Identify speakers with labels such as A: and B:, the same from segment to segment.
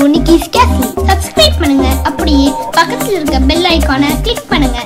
A: Cookies கேஃபி subscribe பண்ணுங்க. அப்படியே பக்கத்தில் இருக்க பெல் ஐக்கானை கிளிக் பண்ணுங்க.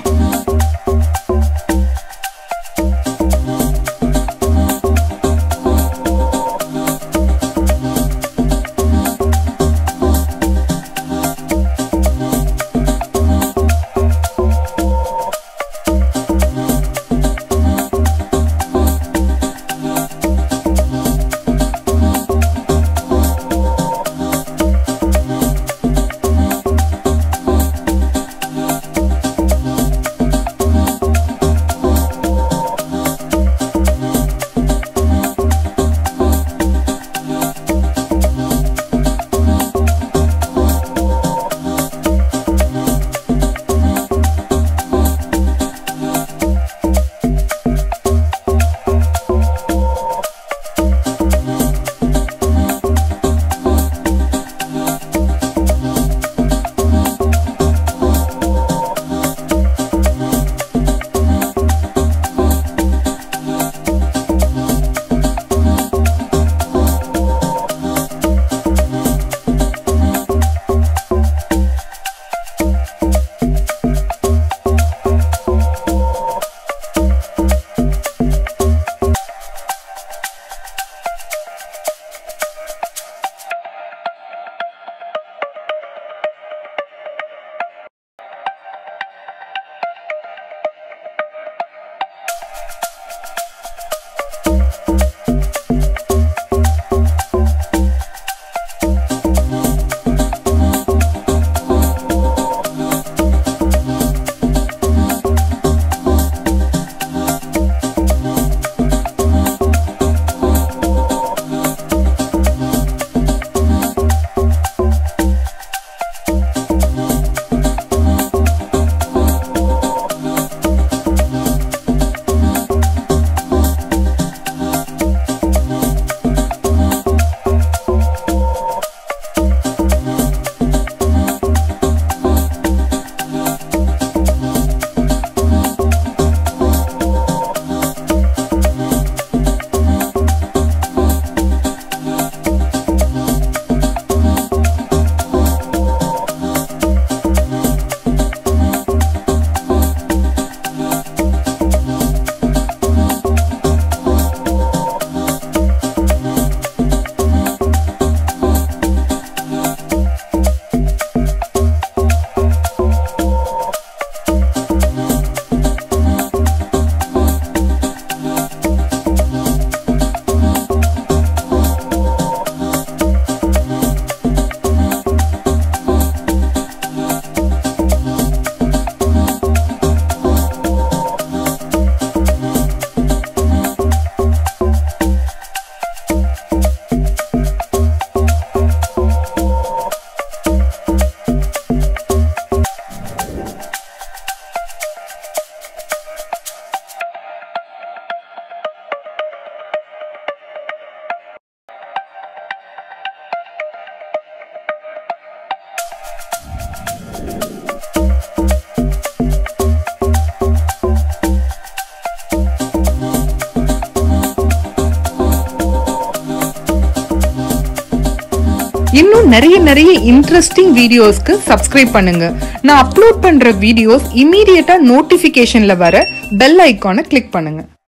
B: இன்னும் நிறைய நிறைய இன்ட்ரெஸ்டிங் வீடியோஸ்க்கு சப்ஸ்கிரைப் பண்ணுங்க. நான் அப்லோட் பண்ற வீடியோஸ் இமீடியட்டா நோட்டிபிகேஷன்ல வர பெல் ஐக்கானை கிளிக் பண்ணுங்க.